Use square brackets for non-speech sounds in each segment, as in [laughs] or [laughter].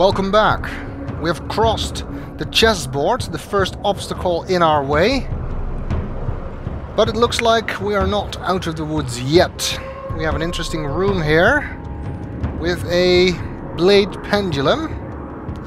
Welcome back. We have crossed the chessboard, the first obstacle in our way. But it looks like we are not out of the woods yet. We have an interesting room here with a blade pendulum.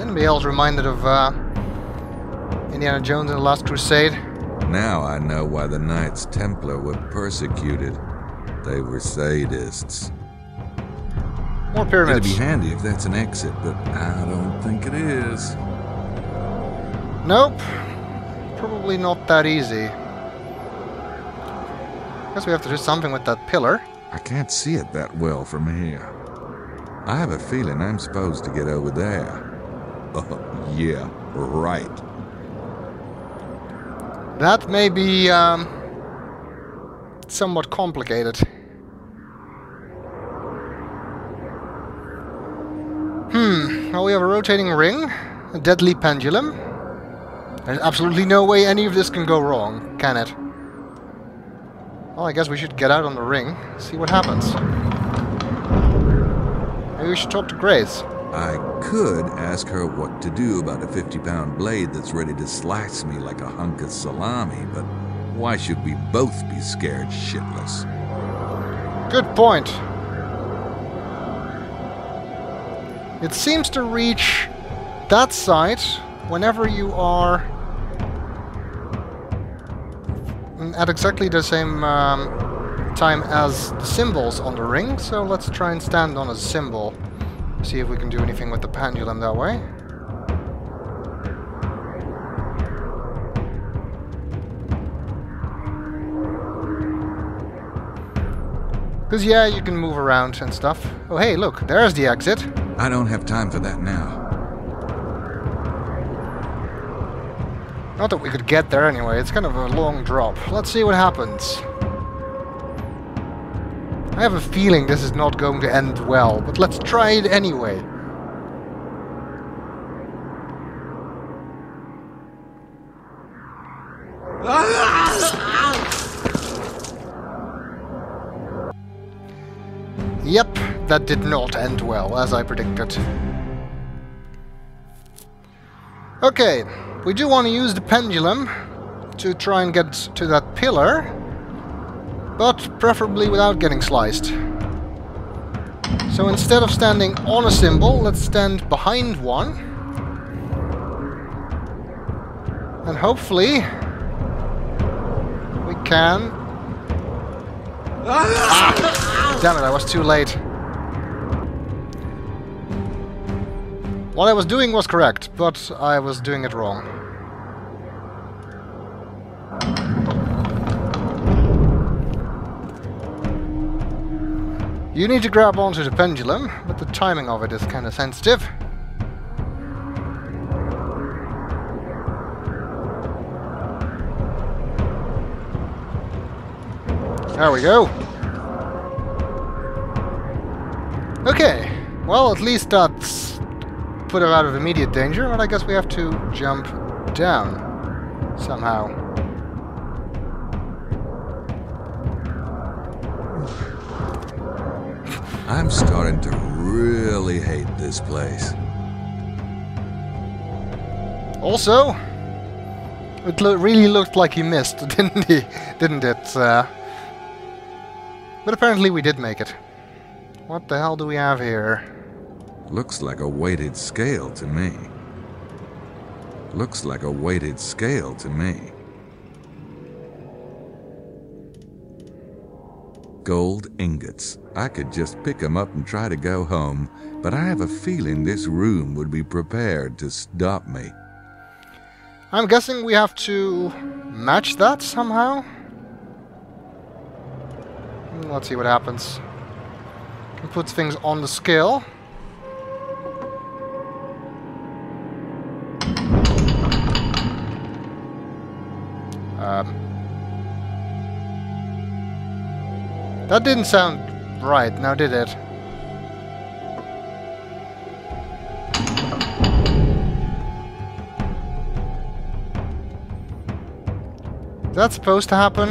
Anybody else reminded of uh, Indiana Jones and the Last Crusade? Now I know why the Knights Templar were persecuted. They were sadists. More It'd be handy if that's an exit, but I don't think it is. Nope. Probably not that easy. Guess we have to do something with that pillar. I can't see it that well from here. I have a feeling I'm supposed to get over there. [laughs] Oh, yeah, right. That may be um, somewhat complicated. We have a rotating ring, a deadly pendulum. There's absolutely no way any of this can go wrong, can it? Well, I guess we should get out on the ring, see what happens. Maybe we should talk to Grace. I could ask her what to do about a 50 pound blade that's ready to slice me like a hunk of salami, but why should we both be scared shitless? Good point. It seems to reach that site whenever you are at exactly the same um, time as the symbols on the ring, so let's try and stand on a symbol. See if we can do anything with the pendulum that way. Because yeah, you can move around and stuff. Oh hey, look, there's the exit. I don't have time for that now. Not that we could get there anyway, it's kind of a long drop. Let's see what happens. I have a feeling this is not going to end well, but let's try it anyway. That did not end well, as I predicted. Okay, we do want to use the pendulum to try and get to that pillar, but preferably without getting sliced. So instead of standing on a symbol, let's stand behind one. And hopefully we can... Ah! Damn it, I was too late. What I was doing was correct, but I was doing it wrong. You need to grab onto the pendulum, but the timing of it is kind of sensitive. There we go. Okay, well at least that's put her out of immediate danger, but I guess we have to jump down somehow. I'm starting to really hate this place. Also, it lo really looked like he missed, [laughs] didn't he? Didn't it? Uh, but apparently we did make it. What the hell do we have here? Looks like a weighted scale to me. Looks like a weighted scale to me. Gold ingots. I could just pick 'em up and try to go home, but I have a feeling this room would be prepared to stop me. I'm guessing we have to match that somehow? Let's see what happens. Can put things on the scale. Um, that didn't sound right, now did it? Is that supposed to happen?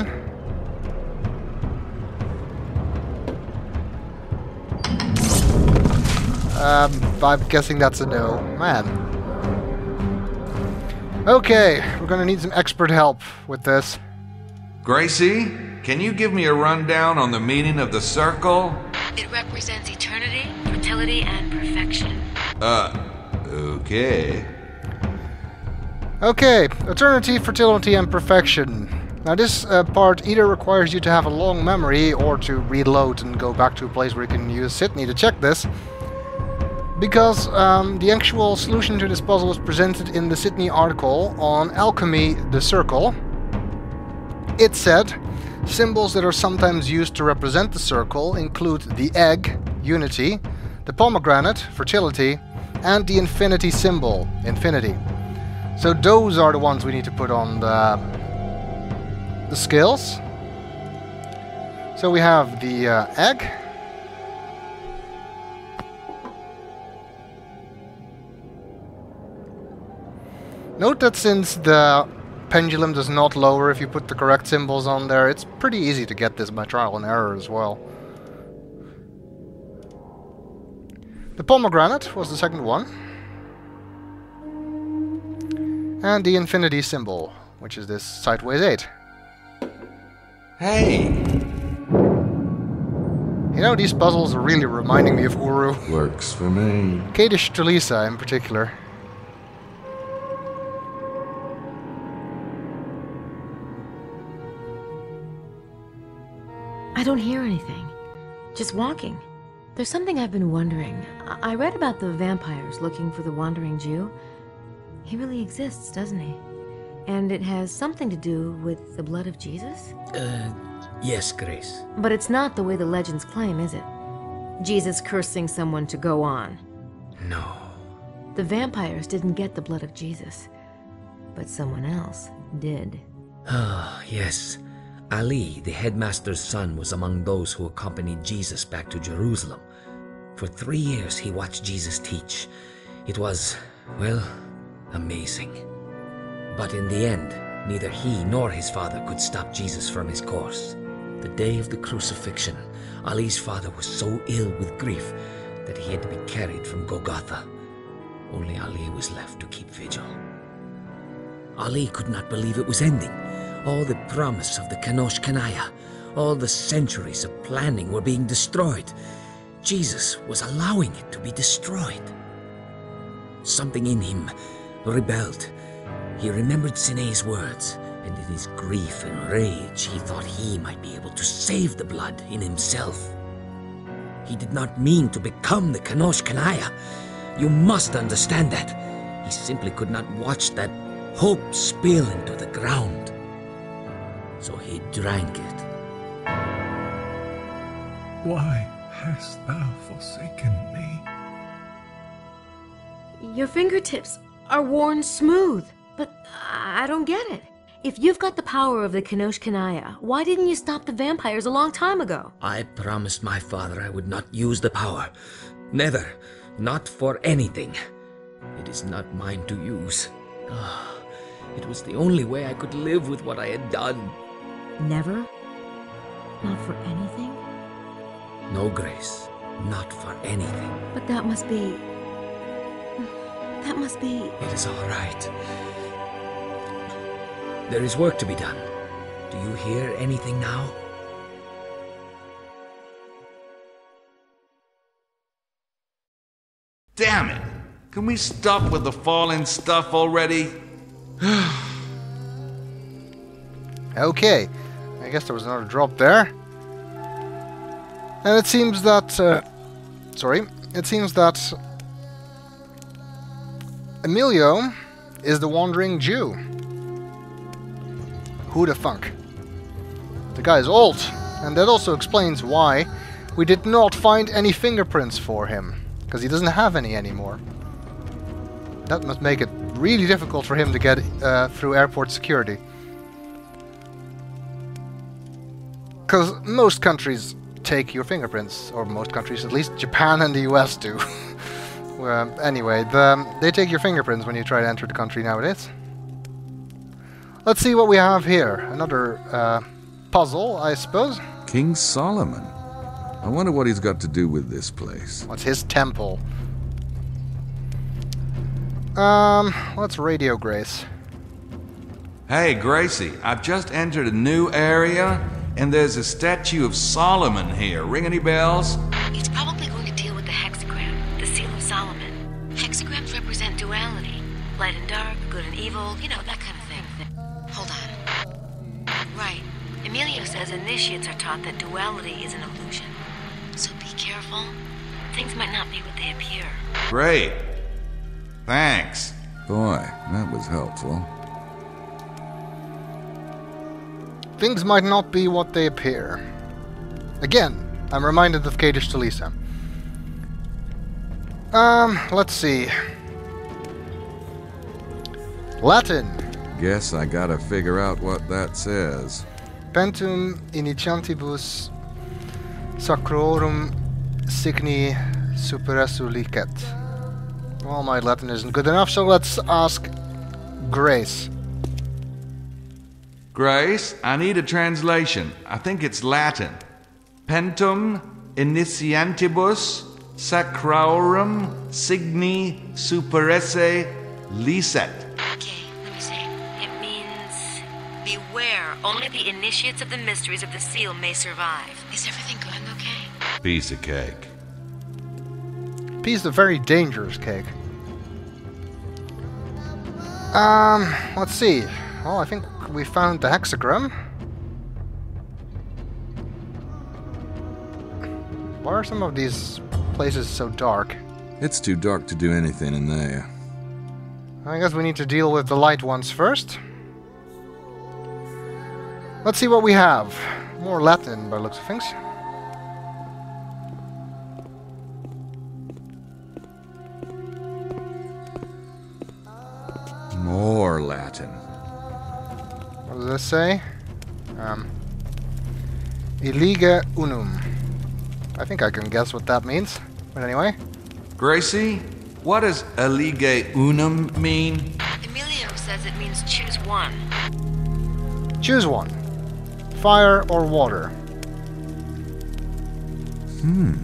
Um, I'm guessing that's a no. Man. Okay, we're gonna need some expert help with this. Gracie, can you give me a rundown on the meaning of the circle? It represents eternity, fertility, and perfection. Uh, okay. Okay, eternity, fertility, and perfection. Now this uh, part either requires you to have a long memory or to reload and go back to a place where you can use SIDNEY to check this. Because um, the actual solution to this puzzle was presented in the SIDNEY article on Alchemy the Circle. It said, symbols that are sometimes used to represent the circle include the egg, unity, the pomegranate, fertility, and the infinity symbol, infinity. So those are the ones we need to put on the, the skills. So we have the uh, egg. Note that since the pendulum does not lower if you put the correct symbols on there, it's pretty easy to get this by trial and error as well. The pomegranate was the second one. And the infinity symbol, which is this sideways 8. Hey, You know, these puzzles are really reminding me of Uru. Works for me. Kadish Tolesa in particular. I don't hear anything. Just walking. There's something I've been wondering. I I read about the vampires looking for the wandering Jew. He really exists, doesn't he? And it has something to do with the blood of Jesus? Uh, yes, Grace. But it's not the way the legends claim, is it? Jesus cursing someone to go on. No. The vampires didn't get the blood of Jesus, but someone else did. Ah, yes. Ali, the headmaster's son, was among those who accompanied Jesus back to Jerusalem. For three years, he watched Jesus teach. It was, well, amazing. But in the end, neither he nor his father could stop Jesus from his course. The day of the crucifixion, Ali's father was so ill with grief that he had to be carried from Golgotha. Only Ali was left to keep vigil. Ali could not believe it was ending. All the promise of the Kanosh Kanaya, all the centuries of planning were being destroyed. Jesus was allowing it to be destroyed. Something in him rebelled. He remembered Sine's words, and in his grief and rage, he thought he might be able to save the blood in himself. He did not mean to become the Kanosh Kanaya. You must understand that. He simply could not watch that hope spill into the ground. So he drank it. Why hast thou forsaken me? Your fingertips are worn smooth, but I don't get it. If you've got the power of the Kanosh Kanaya, why didn't you stop the vampires a long time ago? I promised my father I would not use the power. Never. Not for anything. It is not mine to use. Ah, it was the only way I could live with what I had done. Never? Not for anything? No grace. Not for anything. But that must be. That must be. It is all right. There is work to be done. Do you hear anything now? damn it. Can we stop with the falling stuff already? [sighs] Okay, I guess there was another drop there. And it seems that... Uh, sorry. It seems that... Emilio is the Wandering Jew. Who the funk? The guy is old, and that also explains why we did not find any fingerprints for him. Because he doesn't have any anymore. That must make it really difficult for him to get uh, through airport security. Because most countries take your fingerprints, or most countries, at least Japan and the US do. [laughs] well, anyway, the, they take your fingerprints when you try to enter the country nowadays. Let's see what we have here. Another uh, puzzle, I suppose. King Solomon. I wonder what he's got to do with this place. What's his temple? Um, let's radio Grace. Hey, Gracie, I've just entered a new area, and there's a statue of Solomon here. Ring any bells? It's probably going to deal with the hexagram, the seal of Solomon. Hexagrams represent duality light and dark, good and evil, you know, that kind of thing. Hold on. Right. Emilio says initiates are taught that duality is an illusion. So be careful. Things might not be what they appear. Great. Thanks. Boy, that was helpful. Things might not be what they appear. Again, I'm reminded of Kadish Tolesa. Um, let's see. Latin. Guess I gotta figure out what that says. Pentum initiantibus sacrorum signi superessu licet. Well, my Latin isn't good enough, so let's ask Grace. Grace, I need a translation. I think it's Latin. Pentum initiantibus sacrorum signi superesse licet. Okay, let me see. It means beware. Only the initiates of the mysteries of the seal may survive. Is everything going okay? Piece of cake. Piece of very dangerous cake. Um, let's see. Well, I think we found the hexagram. Why are some of these places so dark? It's too dark to do anything in there. I guess we need to deal with the light ones first. Let's see what we have. More Latin by looks of things. More Latin. What does this say? Um, Iliga unum. I think I can guess what that means. But anyway, Gracie, what does elige unum mean? Emilio says it means choose one. choose one. Fire or water. Hmm.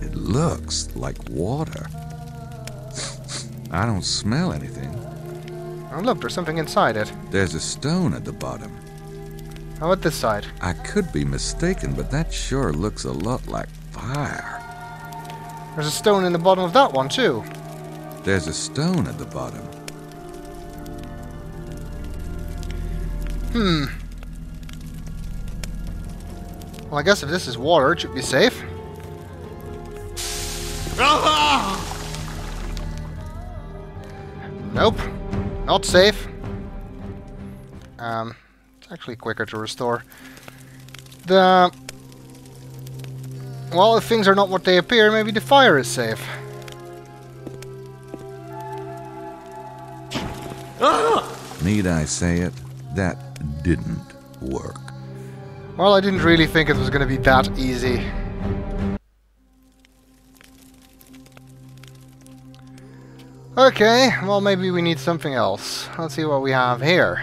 It looks like water. [laughs] I don't smell anything. Oh look, there's something inside it. There's a stone at the bottom. How about this side? I could be mistaken, but that sure looks a lot like fire. There's a stone in the bottom of that one too. There's a stone at the bottom. Hmm. Well, I guess if this is water, it should be safe. Nope. Not safe. Um, it's actually quicker to restore. The... Well, if things are not what they appear, maybe the fire is safe. Need I say it? That didn't work. Well, I didn't really think it was going to be that easy. Okay, well maybe we need something else. Let's see what we have here.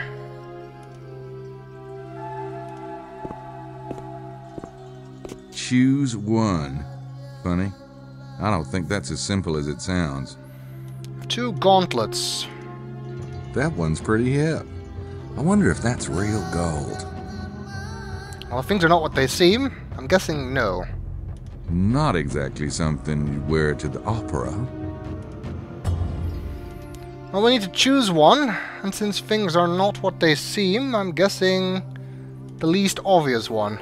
Choose one. Funny. I don't think that's as simple as it sounds. Two gauntlets. That one's pretty hip. I wonder if that's real gold. Well, if things are not what they seem, I'm guessing no. Not exactly something you'd wear to the opera. Well, we need to choose one, and since things are not what they seem, I'm guessing the least obvious one.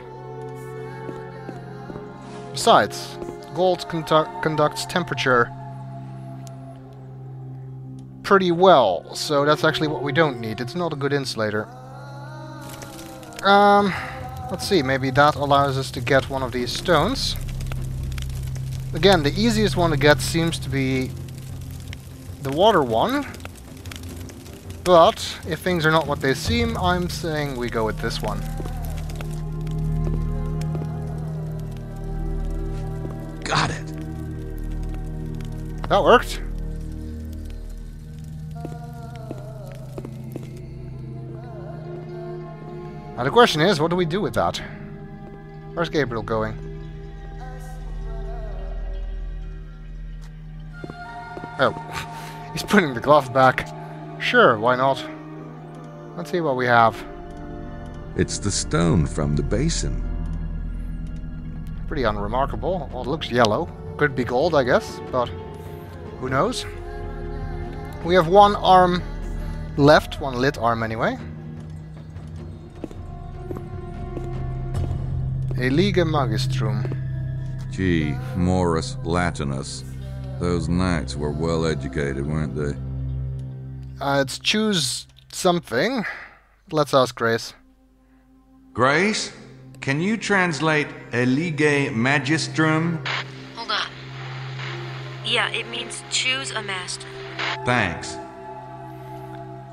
Besides, gold condu- conducts temperature pretty well, so that's actually what we don't need. It's not a good insulator. Um, let's see, maybe that allows us to get one of these stones. Again, the easiest one to get seems to be the water one. But, if things are not what they seem, I'm saying we go with this one. Got it. That worked. Now the question is, what do we do with that? Where's Gabriel going? Oh. [laughs] He's putting the glove back. Sure, why not? Let's see what we have. It's the stone from the basin. Pretty unremarkable. Well, it looks yellow. Could be gold, I guess, but who knows? We have one arm left, one lit arm anyway. A Eliga Magistrum. Gee, Morus Latinus. Those knights were well educated, weren't they? Uh, it's choose something. Let's ask Grace. Grace, can you translate Elige Magistrum? Hold on. Yeah, it means choose a master. Thanks.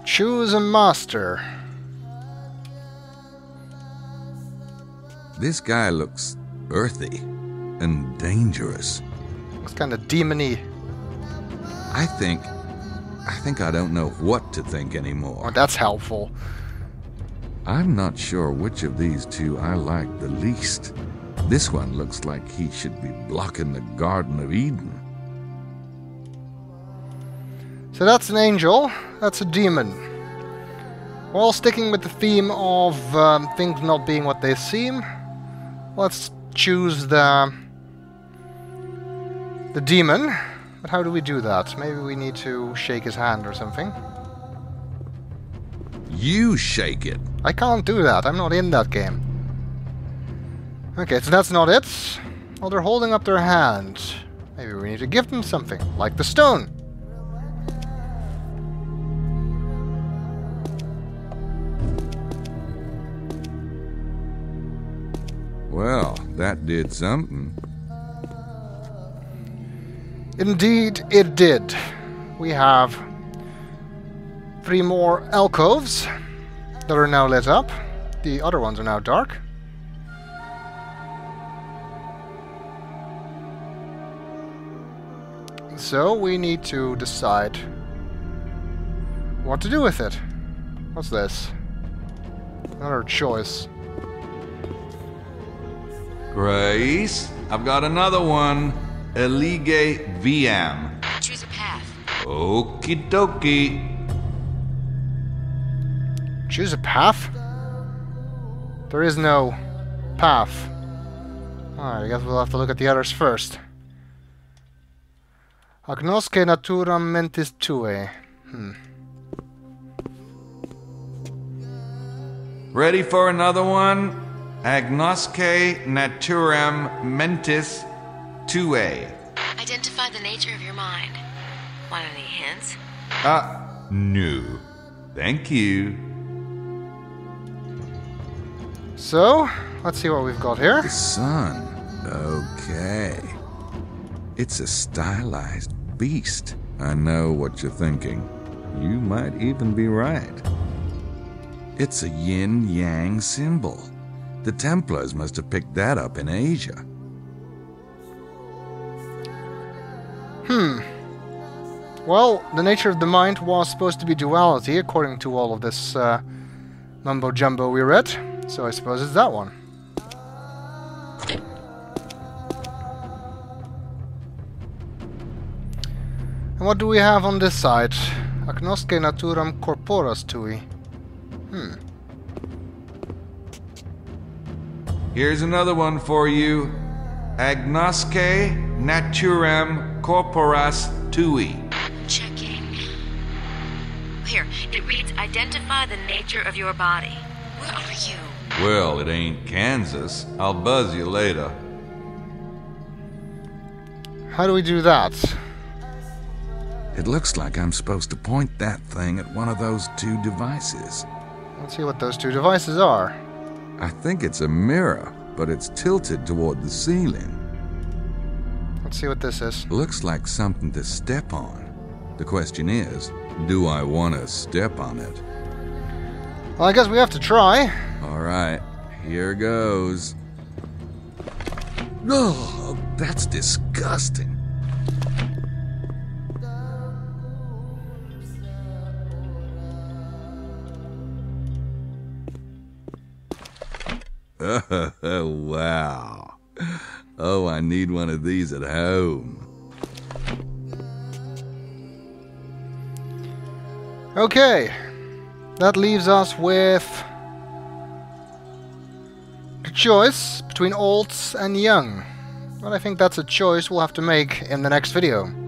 Choose a master. This guy looks earthy and dangerous. Looks kind of demony. I think. I think I don't know what to think anymore. that's helpful. I'm not sure which of these two I like the least. This one looks like he should be blocking the Garden of Eden. So that's an angel. That's a demon. Well, sticking with the theme of um, things not being what they seem, let's choose the the demon. But how do we do that? Maybe we need to shake his hand or something. You shake it. I can't do that. I'm not in that game. Okay, so that's not it. Well, they're holding up their hand. Maybe we need to give them something, like the stone. Well, that did something. Indeed, it did. We have three more alcoves that are now lit up. The other ones are now dark. So we need to decide what to do with it. What's this? Another choice. Grace, I've got another one. Elige viam. Choose a path. Okie dokie. Choose a path? There is no path. Alright, I guess we'll have to look at the others first. Agnosce naturam mentis tue. Hmm. Ready for another one? Agnosce naturam mentis tue. Identify the nature of your mind. Want any hints? Uh, no. Thank you. So, let's see what we've got here. The sun. Okay. It's a stylized beast. I know what you're thinking. You might even be right. It's a yin yang symbol. The Templars must have picked that up in Asia. Well, the nature of the mind was supposed to be duality, according to all of this uh, mumbo jumbo we read. So I suppose it's that one. And what do we have on this side? Agnosce naturam corporas tui. Hmm. Here's another one for you. Agnosce naturem corporas tui. Checking. Here, it reads Identify the nature of your body. Where are you? Well, it ain't Kansas. I'll buzz you later. How do we do that? It looks like I'm supposed to point that thing at one of those two devices. Let's see what those two devices are. I think it's a mirror, but it's tilted toward the ceiling. Let's see what this is. Looks like something to step on. The question is, do I want to step on it? Well, I guess we have to try. All right, here goes. Oh, that's disgusting. Oh, [laughs] wow. Oh, I need one of these at home. Okay, that leaves us with the choice between old and young. But I think that's a choice we'll have to make in the next video.